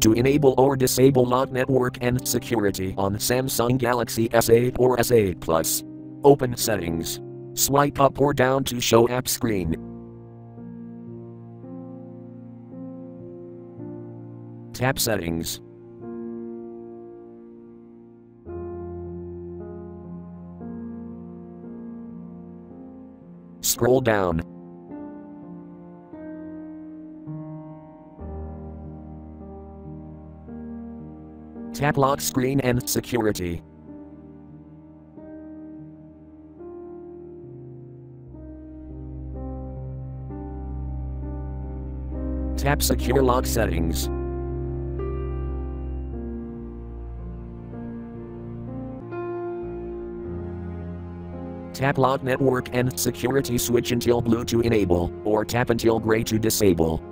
To enable or disable lock network and security on Samsung Galaxy S8 or S8 Plus. Open settings. Swipe up or down to show app screen. Tap settings. Scroll down. Tap lock screen and security. Tap secure lock settings. Tap lock network and security switch until blue to enable, or tap until gray to disable.